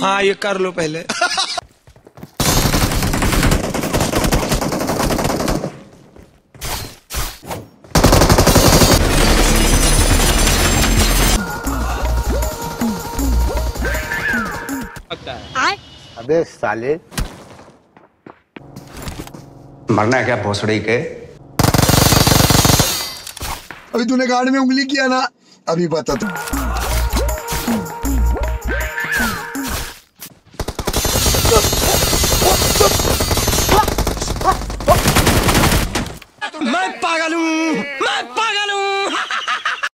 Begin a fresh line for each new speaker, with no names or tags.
हाँ ये कर लो पहले।
अबे साले
मरना है क्या भोसड़ी के?
अभी तूने गाड़ी में उंगली किया ना अभी बता तू। मैं पागल हूँ।